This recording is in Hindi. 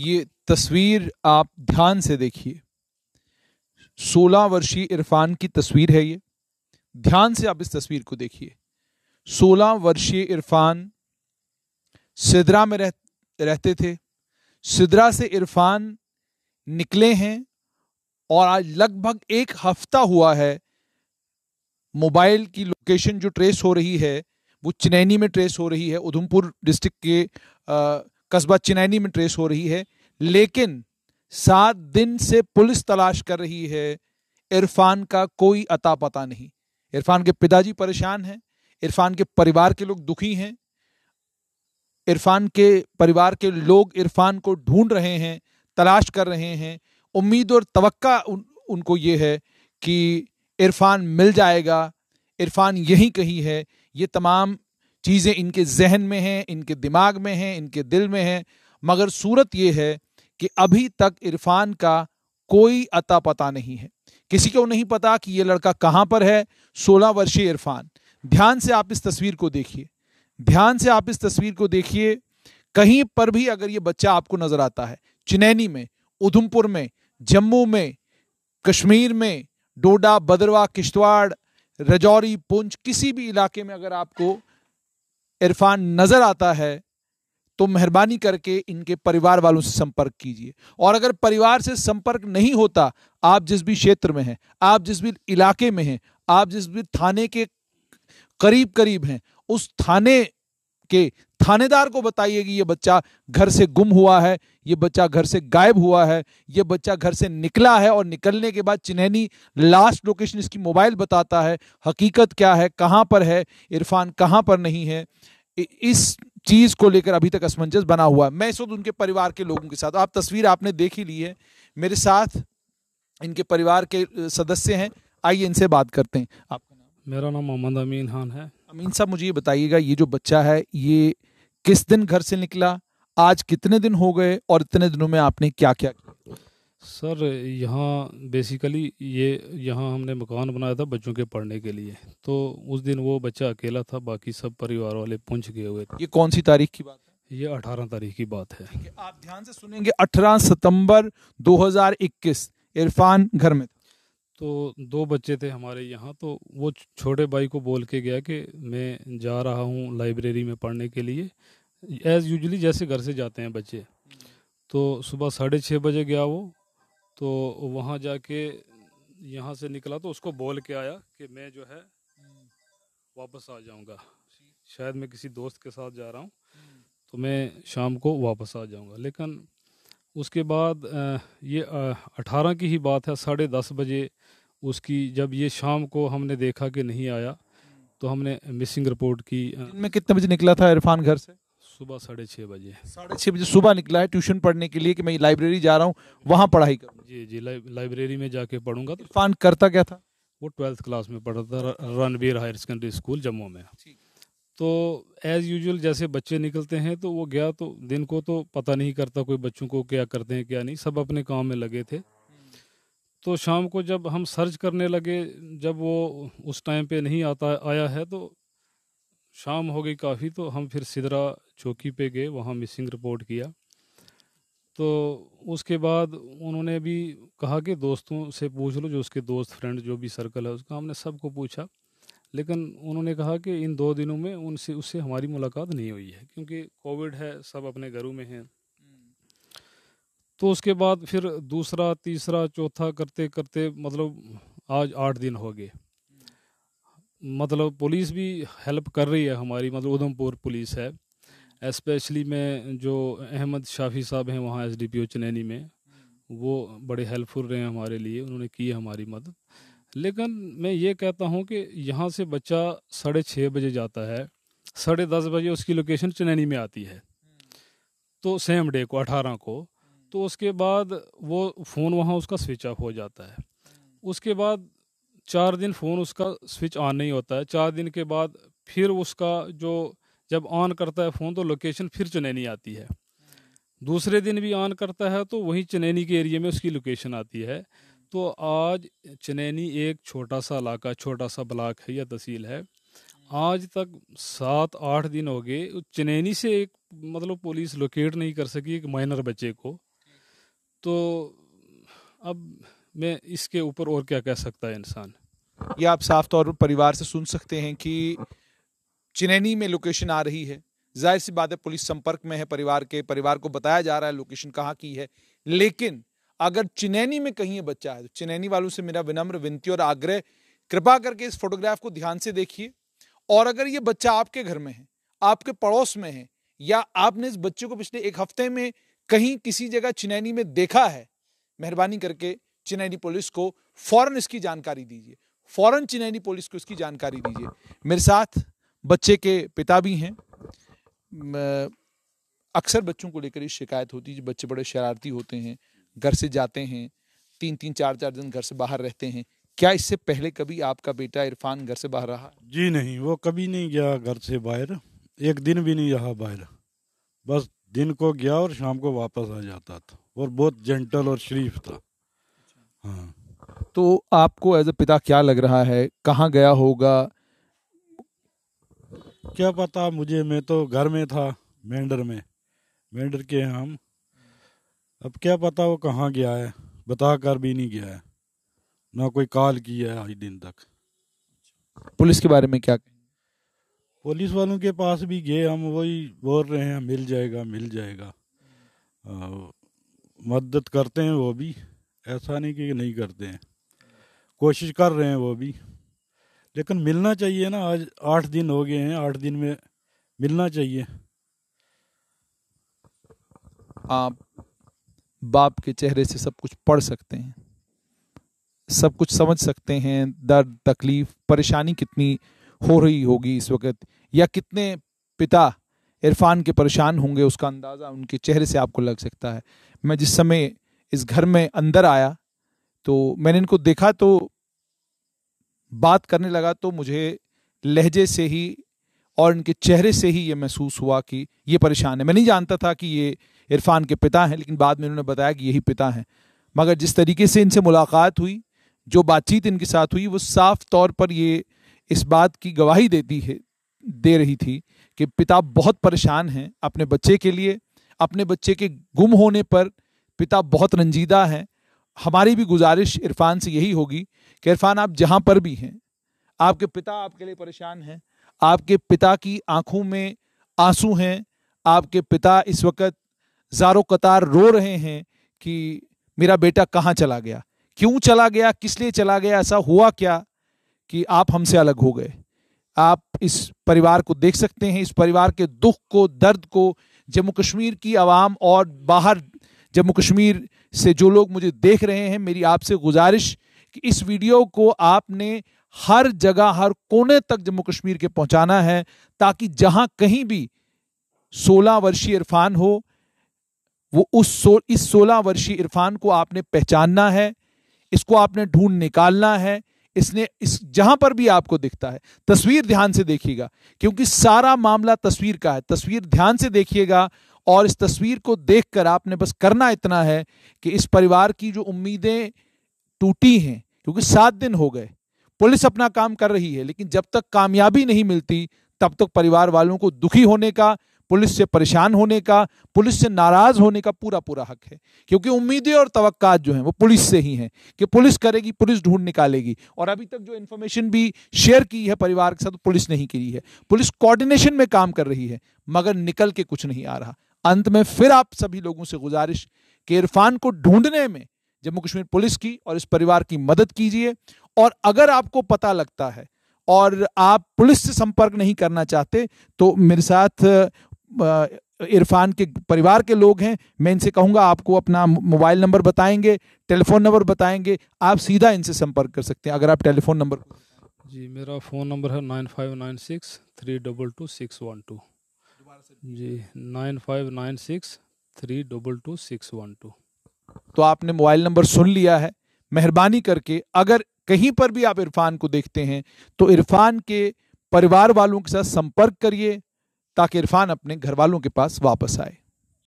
ये तस्वीर आप ध्यान से देखिए। सोलह वर्षीय इरफान की तस्वीर है ये। ध्यान से आप इस तस्वीर को देखिए। सोलह वर्षीय इरफान सिदरा में रह, रहते थे। सिदरा से इरफान निकले हैं और आज लगभग एक हफ़्ता हुआ है मोबाइल की लोकेशन जो ट्रेस हो रही है वो चनैनी में ट्रेस हो रही है उधमपुर डिस्ट्रिक्ट के कस्बा चिनैनी में ट्रेस हो रही है लेकिन सात दिन से पुलिस तलाश कर रही है। इरफान का कोई अता पता नहीं। इरफान के पिताजी परेशान हैं इरफान के परिवार के लोग दुखी हैं इरफान के परिवार के लोग इरफान को ढूंढ रहे हैं तलाश कर रहे हैं। उम्मीद और तवक्का उन, उनको ये है कि इरफान मिल जाएगा। इरफान यहीं कहीं है। ये तमाम चीज़ें इनके जहन में हैं, इनके दिमाग में हैं, इनके दिल में हैं, मगर सूरत यह है कि अभी तक इरफान का कोई अता पता नहीं है। किसी को नहीं पता कि ये लड़का कहाँ पर है, सोलह वर्षीय इरफान। ध्यान से आप इस तस्वीर को देखिए। ध्यान से आप इस तस्वीर को देखिए, कहीं पर भी अगर ये बच्चा आपको नज़र आता है, चिनैनी में, उधमपुर में, जम्मू में, कश्मीर में, डोडा, बदरवा, किश्तवाड़, रजौरी, पुंछ, किसी भी इलाके में अगर आपको इरफान नज़र आता है तो मेहरबानी करके इनके परिवार वालों से संपर्क कीजिए। और अगर परिवार से संपर्क नहीं होता, आप जिस भी क्षेत्र में हैं, आप जिस भी इलाके में हैं, आप जिस भी थाने के करीब करीब हैं, उस थाने के थानेदार को बताइए कि ये बच्चा घर से गुम हुआ है ये बच्चा घर से गायब हुआ है ये बच्चा घर से निकला है और निकलने के बाद चिन्हनी लास्ट लोकेशन इसकी मोबाइल बताता है हकीकत क्या है कहाँ पर है इरफान कहाँ पर नहीं है इस चीज़ को लेकर अभी तक असमंजस बना हुआ है। मैं इस वक्त उनके परिवार के लोगों के साथ आप तस्वीर आपने देख ही ली है मेरे साथ इनके परिवार के सदस्य हैं आइए इनसे बात करते हैं। आपका नाम मेरा नाम मोहम्मद अमीन खान है। अमीन साहब मुझे ये बताइएगा ये जो बच्चा है ये किस दिन घर से निकला? आज कितने दिन हो गए और इतने दिनों में आपने क्या क्या? किया सर यहाँ बेसिकली ये यहाँ हमने मकान बनाया था बच्चों के पढ़ने के लिए। तो उस दिन वो बच्चा अकेला था बाकी सब परिवार वाले पुंछ गए हुए थे। ये कौन सी तारीख की बात है? ये अठारह तारीख की बात है। आप ध्यान से सुनेंगे अठारह सितंबर 2021 इरफान घर में था। तो दो बच्चे थे हमारे यहाँ तो वो छोटे भाई को बोल के गया कि मैं जा रहा हूँ लाइब्रेरी में पढ़ने के लिए। एज़ यूजली जैसे घर से जाते हैं बच्चे। तो सुबह साढ़े छः बजे गया वो तो वहाँ जाके यहाँ से निकला तो उसको बोल के आया कि मैं जो है वापस आ जाऊँगा। शायद मैं किसी दोस्त के साथ जा रहा हूँ तो मैं शाम को वापस आ जाऊँगा। लेकिन उसके बाद ये अठारह की ही बात है साढ़े दस बजे उसकी जब ये शाम को हमने देखा कि नहीं आया तो हमने मिसिंग रिपोर्ट की में कितने बजे निकला था इरफान घर से? सुबह साढ़े छः बजे। साढ़े छः बजे सुबह निकला है ट्यूशन पढ़ने के लिए कि मैं लाइब्रेरी जा रहा हूँ वहाँ पढ़ाई करूँ। जी जी लाइब्रेरी में जाके पढ़ूँगा तो इरफान करता क्या था? वो ट्वेल्थ क्लास में पढ़ा था Ranbir higher secondary school Jammu में। तो एज़ यूजुअल जैसे बच्चे निकलते हैं तो वो गया तो दिन को तो पता नहीं करता कोई बच्चों को क्या करते हैं, क्या नहीं, सब अपने काम में लगे थे। तो शाम को जब हम सर्च करने लगे, जब वो उस टाइम पे नहीं आता, आया है तो शाम हो गई काफ़ी तो हम फिर सिदरा चौकी पे गए, वहाँ मिसिंग रिपोर्ट किया। तो उसके बाद उन्होंने भी कहा कि दोस्तों से पूछ लो, जो उसके दोस्त फ्रेंड जो भी सर्कल है, उसका हमने सबको पूछा। लेकिन उन्होंने कहा कि इन दो दिनों में उनसे, उससे हमारी मुलाकात नहीं हुई है, क्योंकि कोविड है, सब अपने घरों में हैं। तो उसके बाद फिर दूसरा, तीसरा, चौथा करते करते मतलब आज आठ दिन हो गए। मतलब पुलिस भी हेल्प कर रही है हमारी मतलब उधमपुर पुलिस है। स्पेशली में जो अहमद शाफी साहब हैं वहाँ S D P O Chenani में, वो बड़े हेल्पफुल रहे हैं हमारे लिए, उन्होंने की हमारी मदद। लेकिन मैं ये कहता हूँ कि यहाँ से बच्चा साढ़े छः बजे जाता है, साढ़े दस बजे उसकी लोकेशन चनैनी में आती है। तो सेम डे को, अठारह को तो उसके बाद वो फ़ोन वहाँ उसका स्विच ऑफ़ हो जाता है। उसके बाद चार दिन फ़ोन उसका स्विच ऑन नहीं होता है। चार दिन के बाद फिर उसका जो जब ऑन करता है फ़ोन तो लोकेशन फिर चनैनी आती है। दूसरे दिन भी ऑन करता है तो वही चनैनी के एरिए में उसकी लोकेशन आती है। तो आज चनैनी एक छोटा सा इलाका छोटा सा ब्लॉक है या तहसील है। आज तक सात, आठ दिन हो गए चनैनी से एक मतलब पुलिस लोकेट नहीं कर सकी एक माइनर बच्चे को। तो अब मैं इसके ऊपर और क्या कह सकता है इंसान? ये आप साफ़ तौर पर परिवार से सुन सकते हैं कि चिनैनी में लोकेशन आ रही है। ज़ाहिर सी बात है, पुलिस संपर्क में है परिवार के, परिवार को बताया जा रहा है लोकेशन कहाँ की है। लेकिन अगर चिनैनी में कहीं ये बच्चा है तो चिनैनी वालों से मेरा विनम्र विनती और आग्रह, कृपा करके इस फोटोग्राफ को ध्यान से देखिए। और अगर ये बच्चा आपके घर में है, आपके पड़ोस में है, या आपने इस बच्चे को पिछले एक हफ़्ते में कहीं किसी जगह चिनैनी में देखा है, मेहरबानी करके चिनैनी पुलिस को फ़ौरन इसकी जानकारी दीजिए। फ़ौरन चिनैनी पुलिस को इसकी जानकारी दीजिए। मेरे साथ बच्चे के पिता भी हैं। अक्सर बच्चों को लेकर ये शिकायत होती है बच्चे बड़े शरारती होते हैं। घर से जाते हैं तीन तीन चार चार दिन घर से बाहर रहते हैं क्या इससे पहले कभी आपका बेटा इरफान घर से बाहर रहा? जी नहीं वो कभी नहीं गया घर से बाहर एक दिन भी नहीं रहा बाहर। बस दिन को गया और शाम को वापस आ जाता था और बहुत जेंटल और शरीफ था। हाँ। तो आपको एज ए पिता क्या लग रहा है? कहाँ गया होगा? क्या पता मुझे मैं तो घर में था मेंढर में। मेंढर के हम अब क्या पता वो कहाँ गया है? बता कर भी नहीं गया है। ना कोई कॉल किया है आज दिन तक। पुलिस के बारे में क्या? पुलिस वालों के पास भी गए हम वही बोल रहे हैं मिल जाएगा मिल जाएगा। मदद करते हैं वो भी ऐसा नहीं कि नहीं करते हैं। कोशिश कर रहे हैं वो भी। लेकिन मिलना चाहिए ना आज आठ दिन हो गए हैं आठ दिन में मिलना चाहिए। आप बाप के चेहरे से सब कुछ पढ़ सकते हैं। सब कुछ समझ सकते हैं, दर्द, तकलीफ़, परेशानी कितनी हो रही होगी इस वक्त, या कितने पिता इरफान के परेशान होंगे, उसका अंदाज़ा उनके चेहरे से आपको लग सकता है। मैं जिस समय इस घर में अंदर आया तो मैंने इनको देखा तो बात करने लगा तो मुझे लहजे से ही और इनके चेहरे से ही ये महसूस हुआ कि ये परेशान है। मैं नहीं जानता था कि ये इरफान के पिता हैं, लेकिन बाद में इन्होंने बताया कि यही पिता हैं। मगर जिस तरीके से इनसे मुलाकात हुई, जो बातचीत इनके साथ हुई, वो साफ़ तौर पर ये इस बात की गवाही देती है, दे रही थी कि पिता बहुत परेशान हैं अपने बच्चे के लिए। अपने बच्चे के गुम होने पर पिता बहुत रंजीदा हैं। हमारी भी गुजारिश इरफान से यही होगी कि इरफान आप जहाँ पर भी हैं, आपके पिता आपके लिए परेशान हैं, आपके पिता की आँखों में आँसू हैं, आपके पिता इस वक्त ज़ारो कतार रो रहे हैं कि मेरा बेटा कहाँ चला गया? क्यों चला गया? किस लिए चला गया? ऐसा हुआ क्या कि आप हमसे अलग हो गए? आप इस परिवार को देख सकते हैं, इस परिवार के दुख को, दर्द को। जम्मू कश्मीर की आवाम और बाहर जम्मू कश्मीर से जो लोग मुझे देख रहे हैं, मेरी आपसे गुजारिश कि इस वीडियो को आपने हर जगह, हर कोने तक जम्मू कश्मीर के पहुंचाना है, ताकि जहाँ कहीं भी 16 वर्षीय इरफान हो वो उस सो, इस 16 वर्षीय इरफान को आपने पहचानना है इसको आपने ढूंढ निकालना है इसने इस जहाँ पर भी आपको दिखता है। तस्वीर ध्यान से देखिएगा क्योंकि सारा मामला तस्वीर का है। तस्वीर ध्यान से देखिएगा और इस तस्वीर को देखकर आपने बस करना इतना है कि इस परिवार की जो उम्मीदें टूटी हैं क्योंकि सात दिन हो गए पुलिस अपना काम कर रही है लेकिन जब तक कामयाबी नहीं मिलती तब तक परिवार वालों को दुखी होने का पुलिस से परेशान होने का, पुलिस से नाराज़ होने का पूरा पूरा हक है। क्योंकि उम्मीदें और तवक्का जो हैं, वो पुलिस से ही हैं कि पुलिस करेगी, पुलिस ढूंढ निकालेगी। और अभी तक जो इन्फॉर्मेशन भी शेयर की है परिवार के साथ पुलिस नहीं की है। पुलिस कोऑर्डिनेशन में काम कर रही है, मगर निकल के कुछ नहीं आ रहा। अंत में फिर आप सभी लोगों से गुजारिश कि इरफान को ढूँढने में जम्मू कश्मीर पुलिस की और इस परिवार की मदद कीजिए। और अगर आपको पता लगता है और आप पुलिस से संपर्क नहीं करना चाहते तो मेरे साथ इरफान के परिवार के लोग हैं। मैं इनसे कहूँगा आपको अपना मोबाइल नंबर बताएँगे टेलीफोन नंबर बताएँगे आप सीधा इनसे संपर्क कर सकते हैं अगर आप टेलीफोन नंबर जी मेरा फ़ोन नंबर है nine five nine six three double two six one two. जी nine five nine six three double two six one two. तो आपने मोबाइल नंबर सुन लिया है। मेहरबानी करके अगर कहीं पर भी आप इरफान को देखते हैं तो इरफान के परिवार वालों के साथ संपर्क करिए। ताकि इरफान अपने घर वालों के पास वापस आए।